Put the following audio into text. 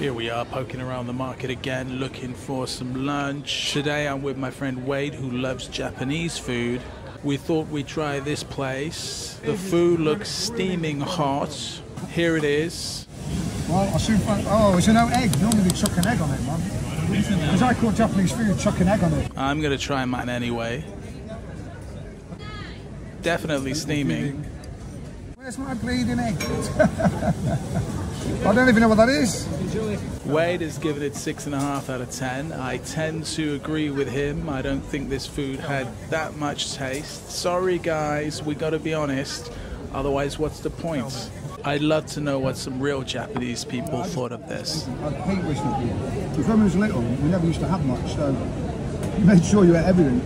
Here we are poking around the market again looking for some lunch. Today I'm with my friend Wade who loves Japanese food. We thought we'd try this place. The food looks steaming hot. Here it is. Well, I soon find. Oh, is there no egg? Normally they chuck an egg on it, man. Because I call Japanese food chuck an egg on it. I'm gonna try mine anyway. Definitely steaming. Where's my bleeding egg? I don't even know what that is. Wade has given it six and a half out of ten. I tend to agree with him. I don't think this food had that much taste. Sorry, guys, we gotta be honest. Otherwise, what's the point? I'd love to know what some real Japanese people thought of this. I hate food. Because when I was little, we never used to have much, so you made sure you ate everything.